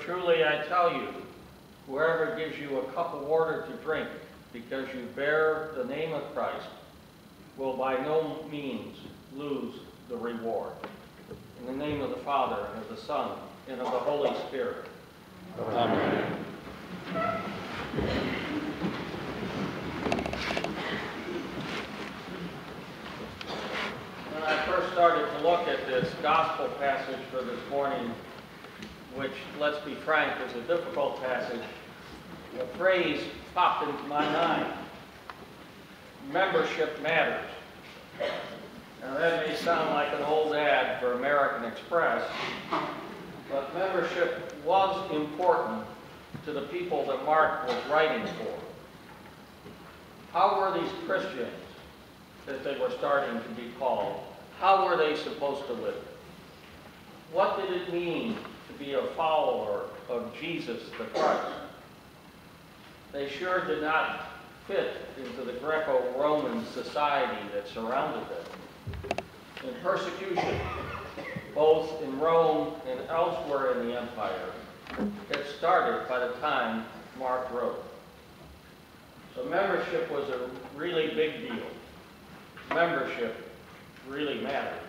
Truly I tell you, whoever gives you a cup of water to drink because you bear the name of Christ will by no means lose the reward. In the name of the Father, and of the Son, and of the Holy Spirit. Amen. When I first started to look at this gospel passage for this morning, which, let's be frank, is a difficult passage, a phrase popped into my mind. Membership matters. Now that may sound like an old ad for American Express, but membership was important to the people that Mark was writing for. How were these Christians, that they were starting to be called, how were they supposed to live? What did it mean to be a follower of Jesus the Christ? They sure did not fit into the Greco-Roman society that surrounded them. In persecution, both in Rome and elsewhere in the empire, it started by the time Mark wrote. So membership was a really big deal. Membership really mattered.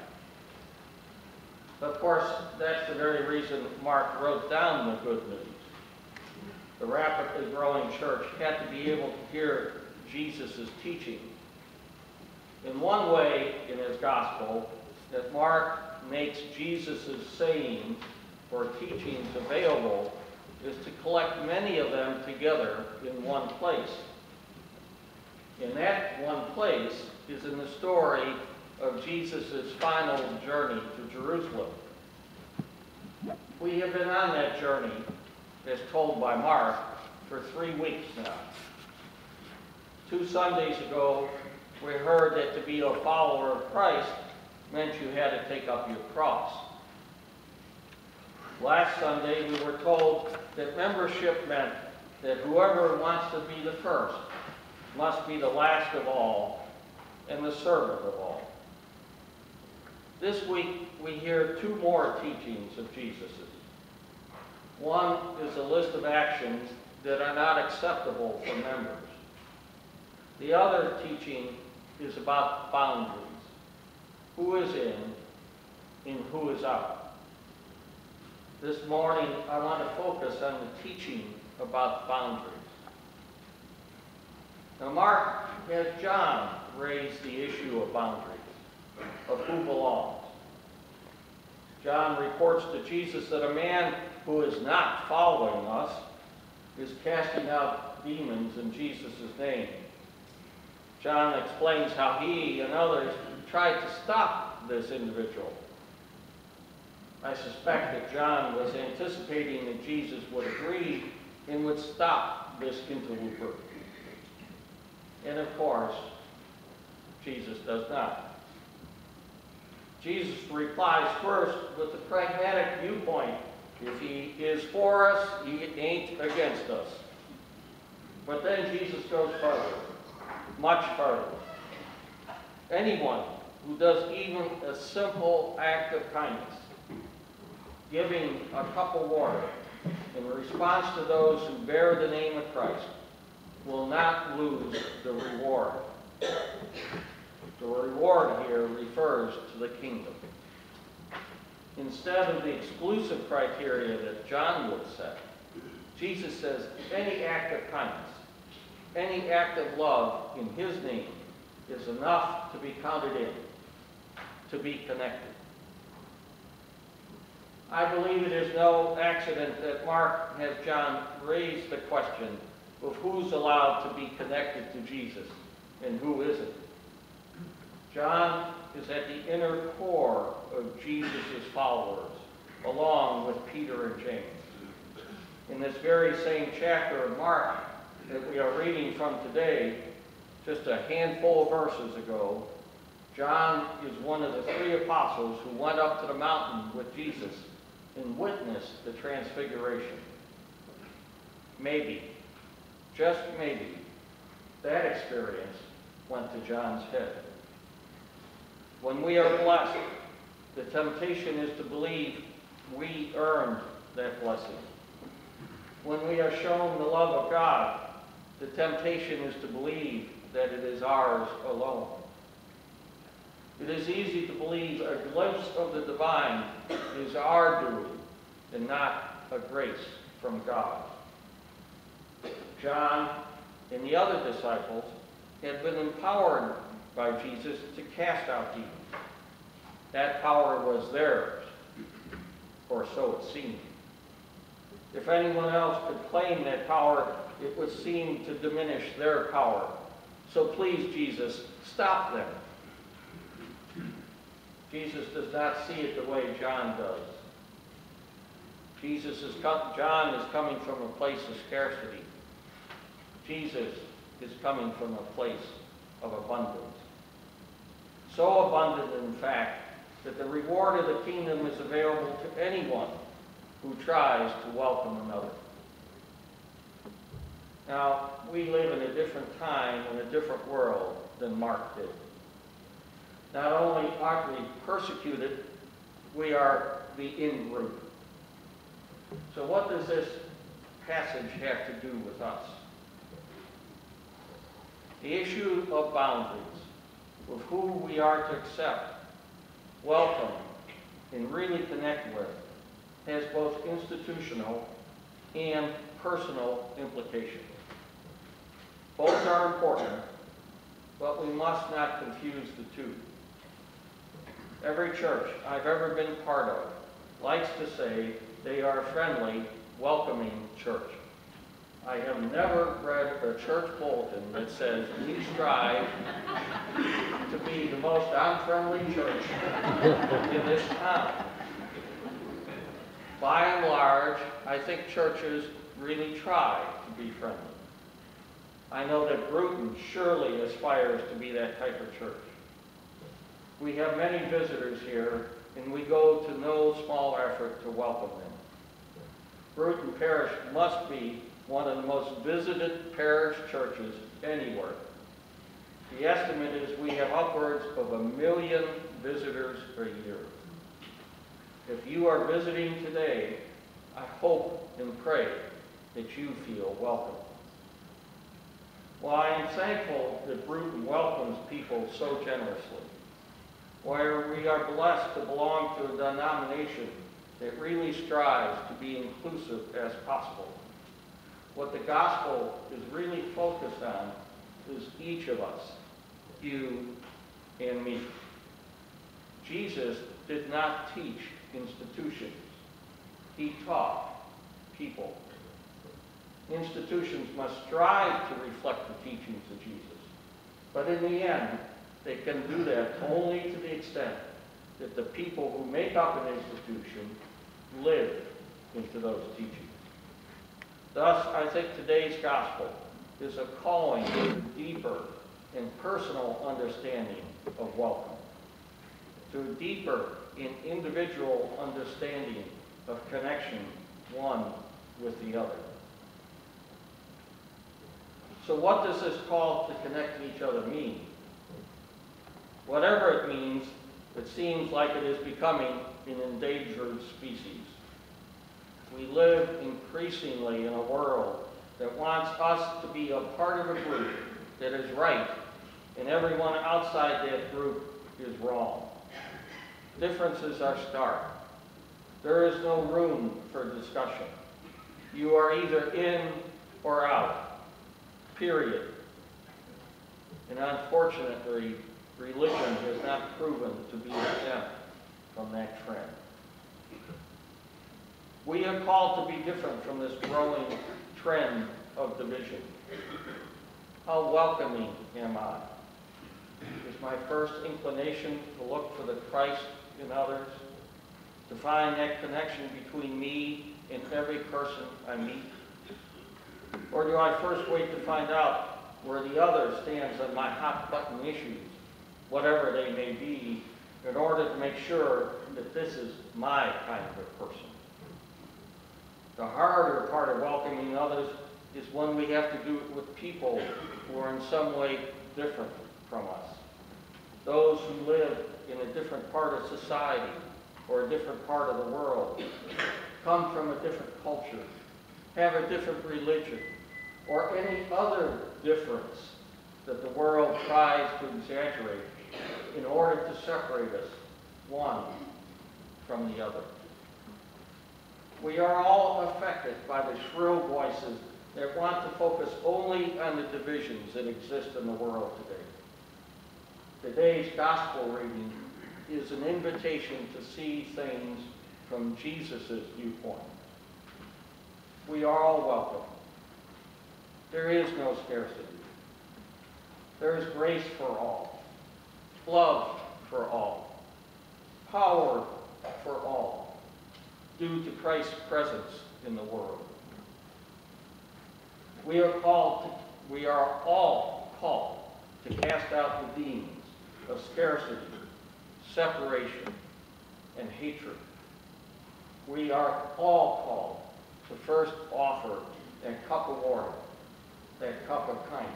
Of course, that's the very reason Mark wrote down the good news. The rapidly growing church had to be able to hear Jesus' teaching. In one way, in his gospel, that Mark makes Jesus' sayings or teachings available is to collect many of them together in one place. And that one place is in the story of Jesus' final journey to Jerusalem. We have been on that journey, as told by Mark, for three weeks now. Two Sundays ago, we heard that to be a follower of Christ meant you had to take up your cross. Last Sunday, we were told that membership meant that whoever wants to be the first must be the last of all and the servant of all. This week, we hear two more teachings of Jesus's. One is a list of actions that are not acceptable for members. The other teaching is about boundaries. Who is in and who is out. This morning, I want to focus on the teaching about boundaries. Now, Mark has John raise the issue of boundaries, of who belongs. John reports to Jesus that a man who is not following us is casting out demons in Jesus' name. John explains how he and others tried to stop this individual. I suspect that John was anticipating that Jesus would agree and would stop this interloper. And of course, Jesus does not. Jesus replies first with the pragmatic viewpoint. If he is for us, he ain't against us. But then Jesus goes further, much further. Anyone who does even a simple act of kindness, giving a cup of water in response to those who bear the name of Christ, will not lose the reward. The reward here refers to the kingdom. Instead of the exclusive criteria that John would set, Jesus says any act of kindness, any act of love in his name is enough to be counted in, to be connected. I believe it is no accident that Mark has John raise the question of who's allowed to be connected to Jesus and who isn't. John is at the inner core of Jesus' followers, along with Peter and James. In this very same chapter of Mark that we are reading from today, just a handful of verses ago, John is one of the three apostles who went up to the mountain with Jesus and witnessed the transfiguration. Maybe, just maybe, that experience went to John's head. When we are blessed, the temptation is to believe we earned that blessing. When we are shown the love of God, the temptation is to believe that it is ours alone. It is easy to believe a glimpse of the divine is our doing and not a grace from God. John and the other disciples had been empowered by Jesus to cast out demons. That power was theirs, or so it seemed. If anyone else could claim that power, it would seem to diminish their power. So please, Jesus, stop them. Jesus does not see it the way John does. Jesus is John is coming from a place of scarcity. Jesus is coming from a place of abundance. So abundant, in fact, that the reward of the kingdom is available to anyone who tries to welcome another. Now, we live in a different time, in a different world than Mark did. Not only aren't we persecuted, we are the in-group. So what does this passage have to do with us? The issue of boundaries, of who we are to accept, welcome, and really connect with, has both institutional and personal implications. Both are important, but we must not confuse the two. Every church I've ever been part of likes to say they are a friendly, welcoming church. I have never read a church bulletin that says we strive to be the most unfriendly church in this town. By and large, I think churches really try to be friendly. I know that Bruton surely aspires to be that type of church. We have many visitors here, and we go to no small effort to welcome them. Bruton Parish must be one of the most visited parish churches anywhere. The estimate is we have upwards of a million visitors a year. If you are visiting today, I hope and pray that you feel welcome. While I am thankful that Bruton welcomes people so generously, where we are blessed to belong to a denomination that really strives to be inclusive as possible. What the gospel is really focused on is each of us, you and me. Jesus did not teach institutions. He taught people. Institutions must strive to reflect the teachings of Jesus. But in the end, they can do that only to the extent that the people who make up an institution live into those teachings. Thus, I think today's gospel is a calling to deeper and personal understanding of welcome, to deeper and individual understanding of connection one with the other. So what does this call to connect each other mean? Whatever it means, it seems like it is becoming an endangered species. We live increasingly in a world that wants us to be a part of a group that is right, and everyone outside that group is wrong. Differences are stark. There is no room for discussion. You are either in or out, period. And unfortunately, religion has not proven to be exempt from that trend. We are called to be different from this growing trend of division. How welcoming am I? Is my first inclination to look for the Christ in others, to find that connection between me and every person I meet? Or do I first wait to find out where the other stands on my hot button issues, whatever they may be, in order to make sure that this is my kind of person? The harder part of welcoming others is when we have to do it with people who are in some way different from us. Those who live in a different part of society or a different part of the world, come from a different culture, have a different religion, or any other difference that the world tries to exaggerate in order to separate us one from the other. We are all affected by the shrill voices that want to focus only on the divisions that exist in the world today. Today's gospel reading is an invitation to see things from Jesus' viewpoint. We are all welcome. There is no scarcity. There is grace for all, love for all, power for all, due to Christ's presence in the world. We are called, to, we are all called to cast out the demons of scarcity, separation, and hatred. We are all called to first offer that cup of water, that cup of kindness.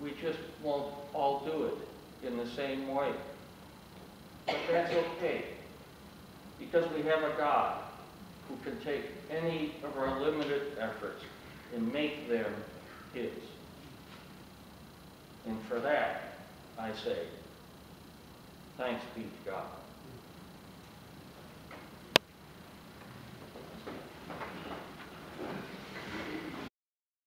We just won't all do it in the same way. But that's okay, because we have a God who can take any of our limited efforts and make them His. And for that, I say, thanks be to God.